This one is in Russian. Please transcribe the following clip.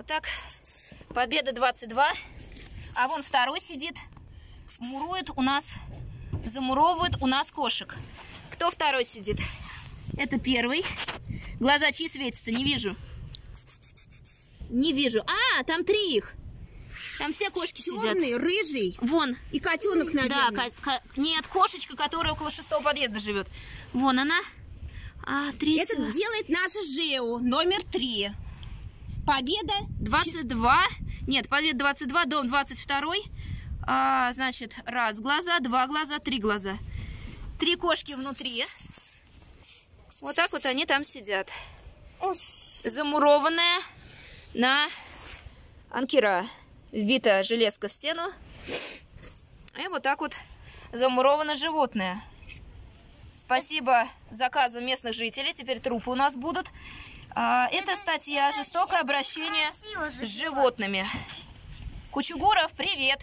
Вот так. Победа 22. А вон второй сидит. Мурует у нас, замуровывает у нас кошек. Кто второй сидит? Это первый. Глаза чьи светятся? Не вижу. Не вижу. А, там три их. Там все кошки сидят. Черный, рыжий Вон. и котенок, Да, наверное. ко- ко- нет, кошечка, которая около шестого подъезда живет. Вон она. А, третья. Это делает наша Жеу, номер три. Победа 22. Нет, побед 22, дом 22. А, значит, раз глаза, два глаза, три глаза. Три кошки внутри. Вот так вот они там сидят. Замурованная на анкера. Вбита железка в стену. И вот так вот замуровано животное. Спасибо заказам местных жителей. Теперь трупы у нас будут. А, это статья «Жестокое обращение с животными». Кучугуров, привет!